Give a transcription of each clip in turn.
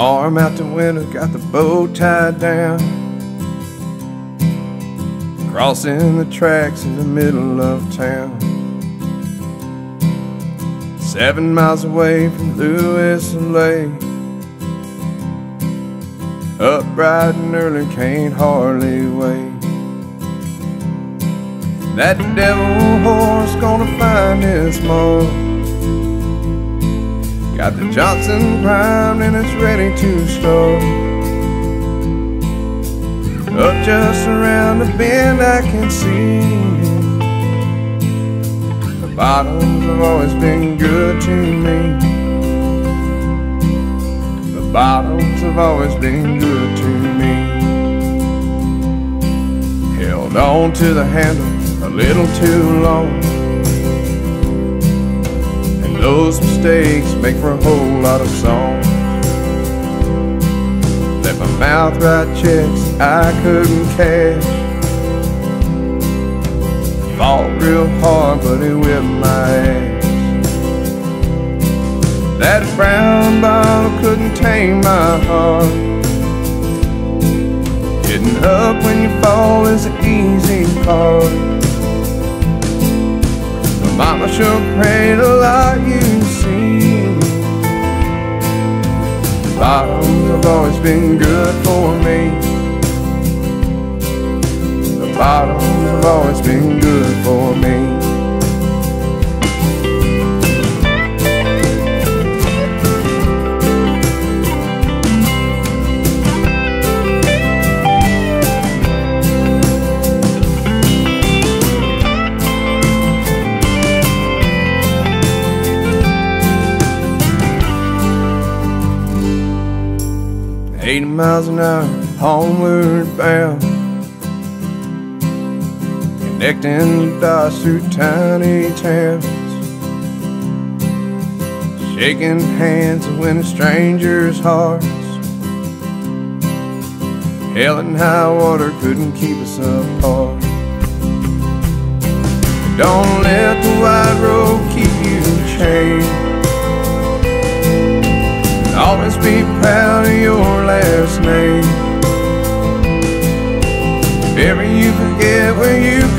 arm out the window, got the bow tied down. Crossing the tracks in the middle of town. Seven miles away from Lewis and Lake. Up bright and early, can't hardly wait. That devil horse gonna find his mark. Got the Johnson primed and it's ready to start. Up just around the bend I can see The bottoms have always been good to me. The bottoms have always been good to me. Held on to the handle a little too long those mistakes make for a whole lot of songs let my mouth write checks I couldn't cash. Fought real hard, but it whipped my ass. That brown bottle couldn't tame my heart. Getting up when you fall is the easy part. Mama sure prayed a lot, you bottoms have always been good for me. The bottoms have always been good for me. Eighty miles an hour, homeward bound. Connecting the dots through tiny towns. Shaking hands and winning strangers' hearts Hell and high water couldn't keep us apart. Don't let the wide road keep you chained. Always be proud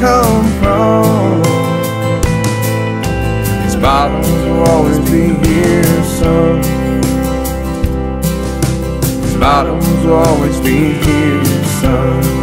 come from, these bottoms will always be here, son. These bottoms will always be here.